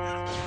Bye.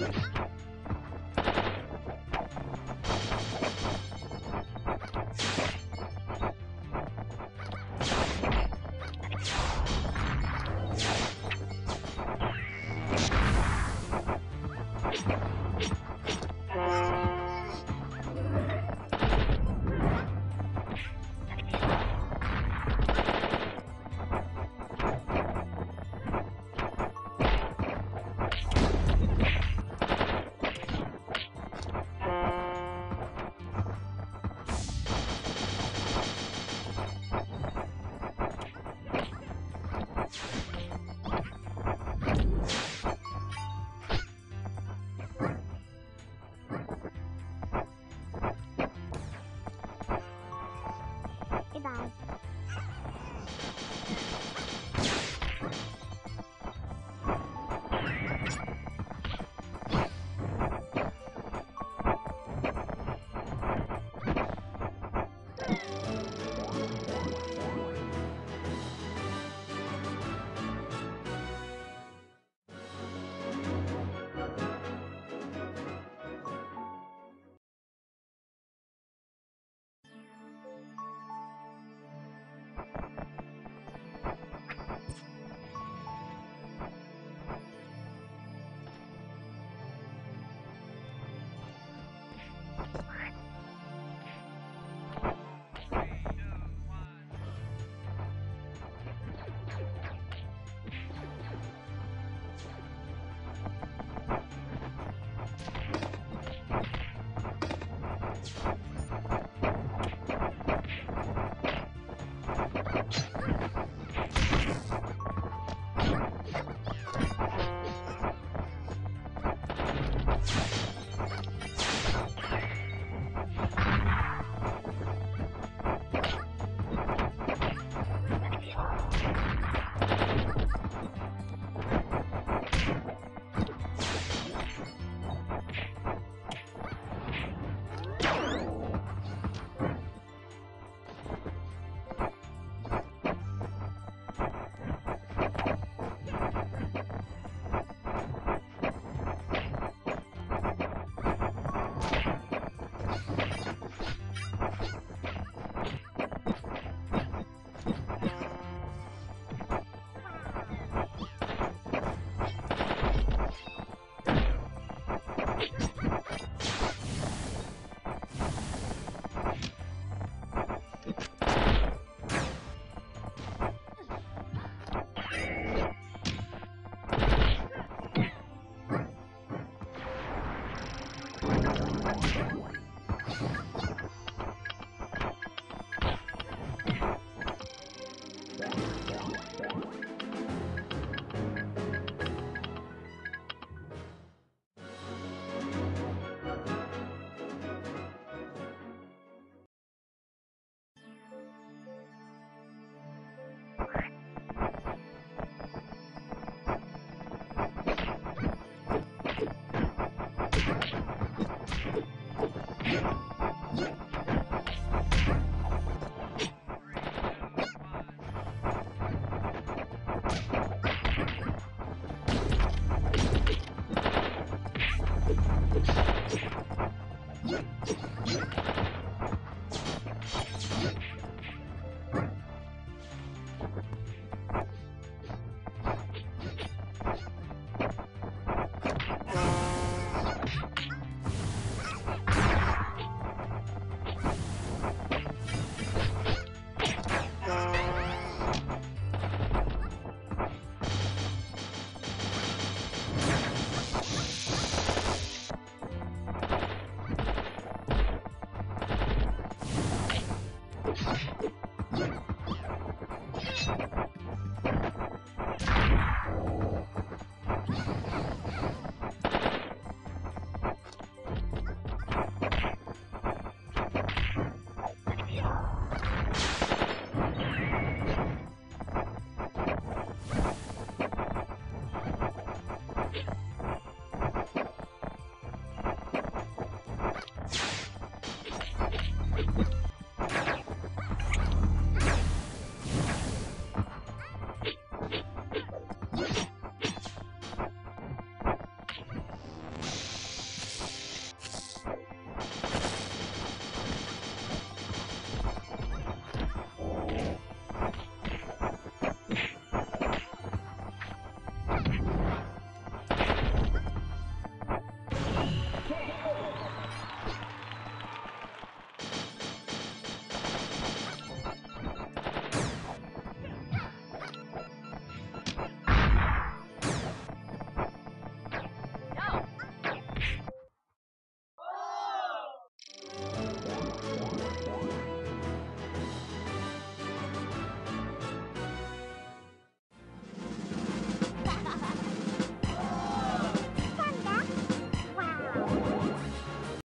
Goodbye.